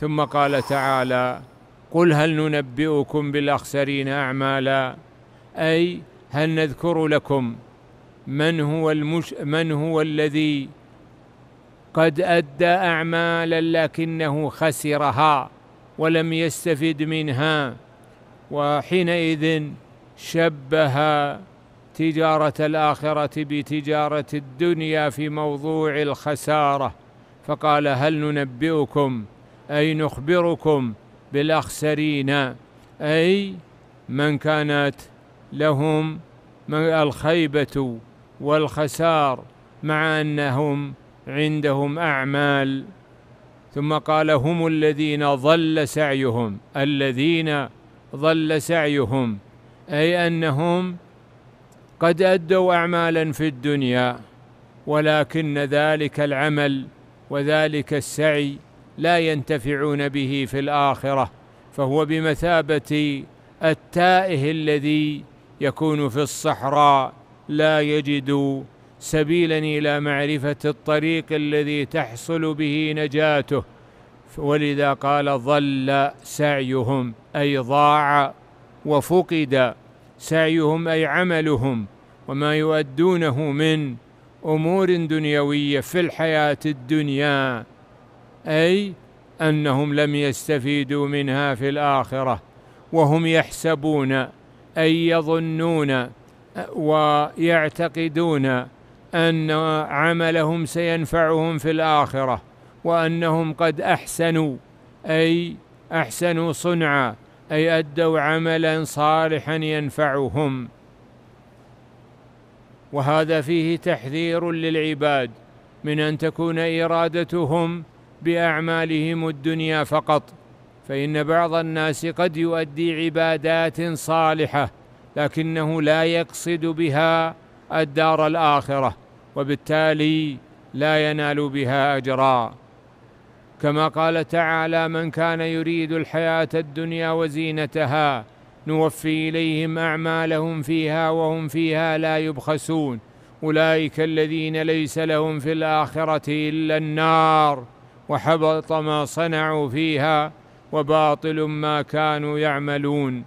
ثم قال تعالى قل هل ننبئكم بالأخسرين أعمالا؟ أي هل نذكر لكم من هو المش من هو الذي قد أدى أعمالا لكنه خسرها ولم يستفد منها؟ وحينئذ شبه تجارة الآخرة بتجارة الدنيا في موضوع الخسارة فقال هل ننبئكم أي نخبركم بالأخسرين أي من كانت لهم الخيبة والخسار مع أنهم عندهم أعمال. ثم قال هم الذين ضل سعيهم الذين ضل سعيهم أي أنهم قد أدوا اعمالا في الدنيا ولكن ذلك العمل وذلك السعي لا ينتفعون به في الآخرة فهو بمثابة التائه الذي يكون في الصحراء لا يجد سبيلا إلى معرفة الطريق الذي تحصل به نجاته. ولذا قال ضل سعيهم أي ضاع وفقد. سعيهم أي عملهم وما يؤدونه من أمور دنيوية في الحياة الدنيا. أي أنهم لم يستفيدوا منها في الآخرة وهم يحسبون أي يظنون ويعتقدون أن عملهم سينفعهم في الآخرة وأنهم قد أحسنوا أي أحسنوا صنعا أي أدوا عملا صالحا ينفعهم. وهذا فيه تحذير للعباد من أن تكون إرادتهم بأعمالهم الدنيا فقط فإن بعض الناس قد يؤدي عبادات صالحة لكنه لا يقصد بها الدار الآخرة وبالتالي لا ينال بها أجرا. كما قال تعالى من كان يريد الحياة الدنيا وزينتها نوفي إليهم أعمالهم فيها وهم فيها لا يبخسون. أولئك الذين ليس لهم في الآخرة إلا النار. وحبط ما صنعوا فيها وباطل ما كانوا يعملون